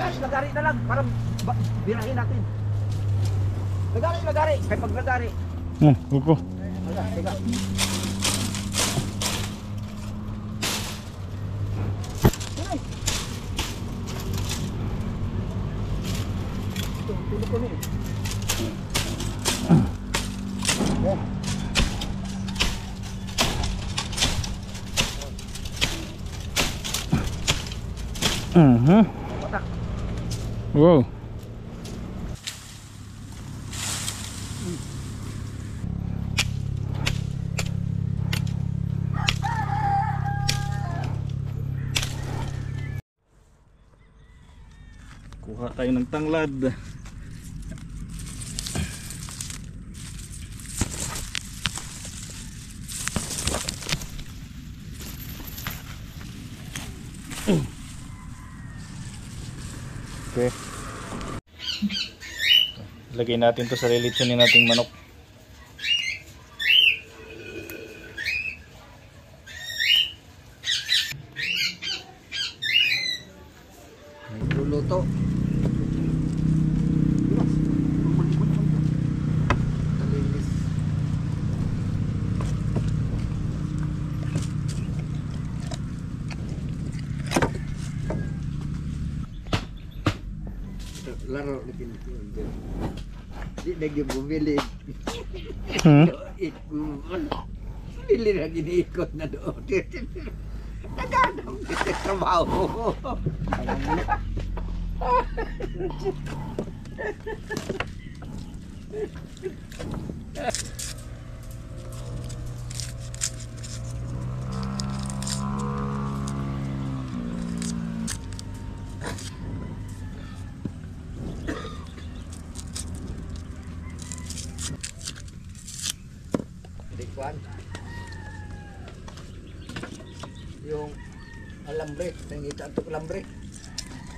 Lagari, lagari na lang. Para birahin natin. Lagari, lagari. Kaya pag lagari. Hmm, kuko. Teka. Tulog ko na eh. Yan. Wow. Kuha tayo ng tanglad. Okay. Lagay natin to sa lilitsunin nating manok. Laro ni. Di lagi bumili. Hmm? Bili na giniikot na doon. Naghanap kita trabaho. Hindi kwan. Yung alambre, nangita ito alambre.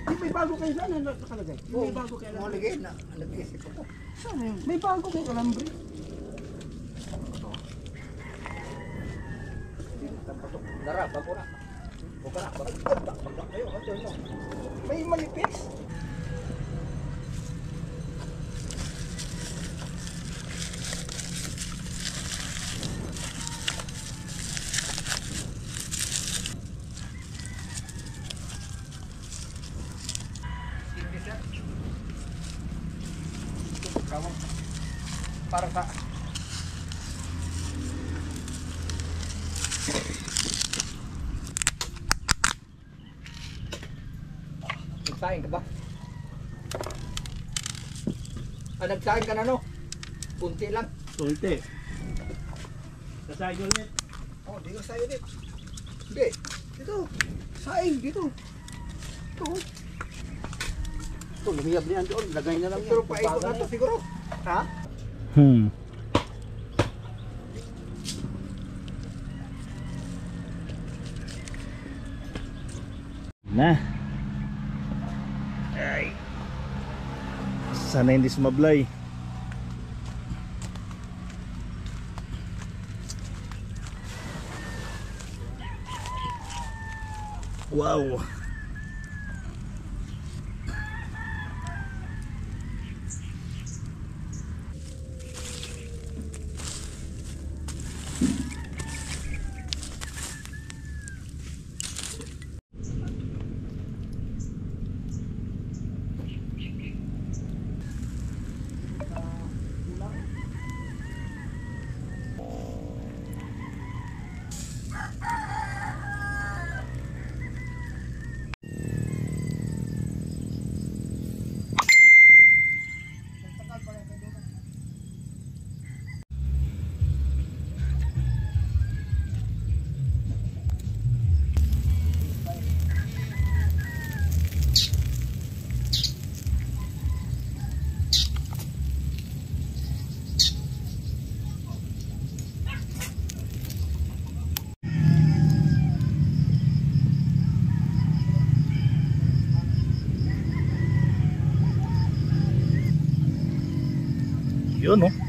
Di, may bago kayo saan na nakalagay? May bago kayo alambre. lagi na nag-isip ako. Saan na yun? May bago kayo alambre. Dara, bago na. Buka na, bago na. Bago kayo, ito no. May malipis. Para sa Nagsaing ka ba? Ah, nagsaing ka na no? Punti lang. Sa cycle net. Oh, di ka sayo dit. Hindi. Dito. Saing, dito. Ito. Ito, lumiyab niyan doon. Lagay na lang yan. Pero paikot na to siguro. Ha? Hmm. Na. Ay. Sana hindi sumablay. Wow. Yun, no?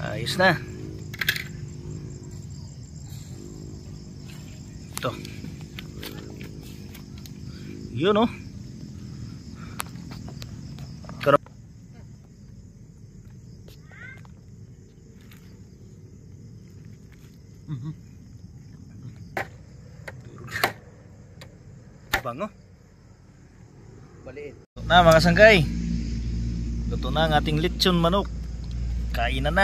Ayos na. Ito. Yun oh. Karo- Bango. Baliit. Luto na mga sanggay. Luto na ang ating lechon manok. Kainan na.